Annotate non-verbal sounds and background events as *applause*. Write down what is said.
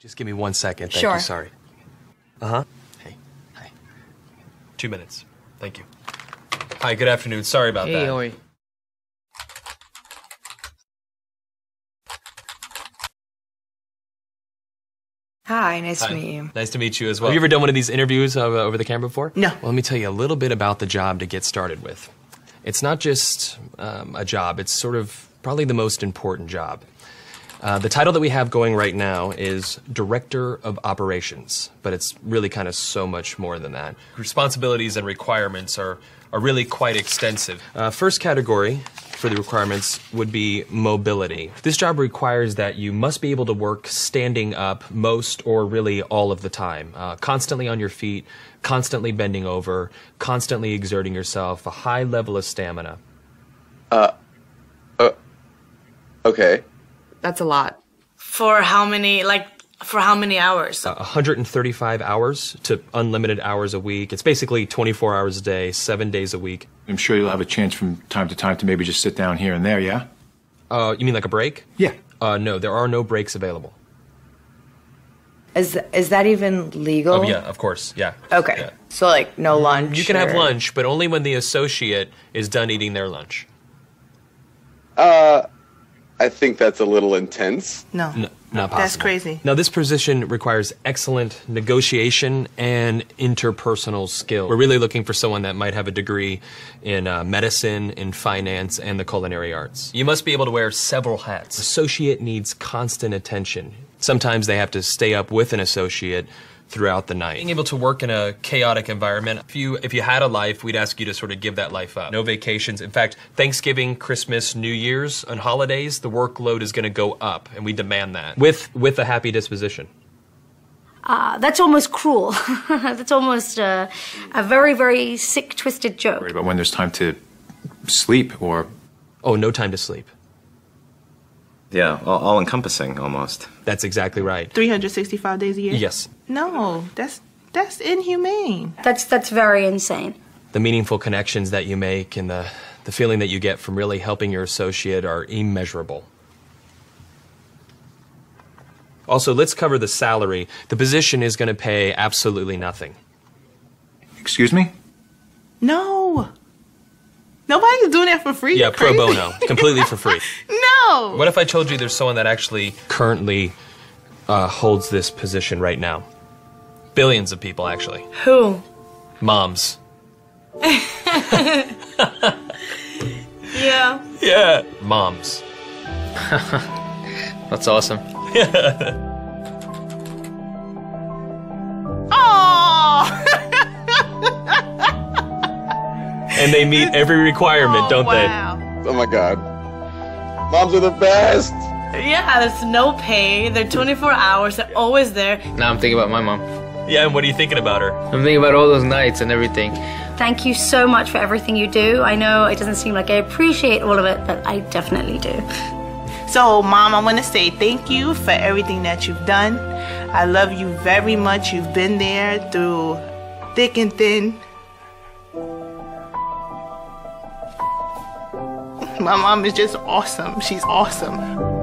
Just give me one second. Thank Sure. you. Sorry. Uh huh. Hey. Hi. Two minutes. Thank you. Hi. Good afternoon. Sorry about Hey, that. how are you? Hi, nice Hi. to meet you. Nice to meet you as well. Have you ever done one of these interviews uh, over the camera before? No. Well, let me tell you a little bit about the job to get started with. It's not just um, a job, it's sort of probably the most important job. Uh, the title that we have going right now is Director of Operations, but it's really kind of so much more than that. Responsibilities and requirements are, are really quite extensive. Uh, first category for the requirements would be mobility. This job requires that you must be able to work standing up most or really all of the time, uh, constantly on your feet, constantly bending over, constantly exerting yourself, a high level of stamina. Uh, uh okay. That's a lot. For how many, like, for how many hours? 135 hours to unlimited hours a week. It's basically 24 hours a day, seven days a week. I'm sure you'll have a chance from time to time to maybe just sit down here and there, yeah? Uh, you mean like a break? Yeah. Uh, no, there are no breaks available. Is is that even legal? Oh, yeah, of course, yeah. Okay. Yeah. So like no lunch. You can have lunch, but only when the associate is done eating their lunch. I think that's a little intense. No. N- not possible. That's crazy. Now, this position requires excellent negotiation and interpersonal skill. We're really looking for someone that might have a degree in uh, medicine, in finance, and the culinary arts. You must be able to wear several hats. Associate needs constant attention. Sometimes they have to stay up with an associate throughout the night. Being able to work in a chaotic environment. If you if you had a life, we'd ask you to sort of give that life up. No vacations. In fact, Thanksgiving, Christmas, New Year's, and holidays, the workload is going to go up, and we demand that with with a happy disposition. Uh, that's almost cruel. *laughs* that's almost uh, a very, very sick, twisted joke. But when there's time to sleep or Oh, no time to sleep. Yeah, all, all encompassing almost. That's exactly right. 365 days a year? Yes. No, that's that's inhumane. That's that's very insane. The meaningful connections that you make and the, the feeling that you get from really helping your associate are immeasurable. Also, let's cover the salary. The position is going to pay absolutely nothing. Excuse me? No. Nobody's doing that for free. Yeah, pro bono, completely for free. *laughs* No. What if I told you there's someone that actually currently uh, holds this position right now? Billions of people, actually. Who? Moms. *laughs* Yeah. Yeah. Moms. *laughs* That's awesome. *laughs* Oh. And they meet every requirement, don't wow. Oh my god. Moms are the best. Yeah, there's no pay. They're 24 hours. They're always there. Now I'm thinking about my mom. Yeah, and what are you thinking about her? I'm thinking about all those nights and everything. Thank you so much for everything you do. I know it doesn't seem like I appreciate all of it, but I definitely do. So, Mom, I want to say thank you for everything that you've done. I love you very much. You've been there through thick and thin. My mom is just awesome. She's awesome.